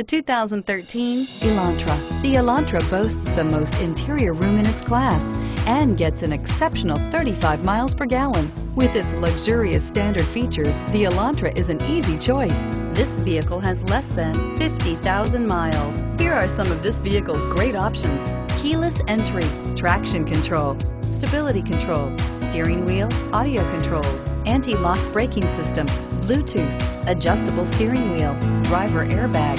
The 2013 Elantra. The Elantra boasts the most interior room in its class and gets an exceptional 35 miles per gallon. With its luxurious standard features, the Elantra is an easy choice. This vehicle has less than 50,000 miles. Here are some of this vehicle's great options. Keyless entry, traction control, stability control, steering wheel, audio controls, anti-lock braking system, Bluetooth, adjustable steering wheel, driver airbag,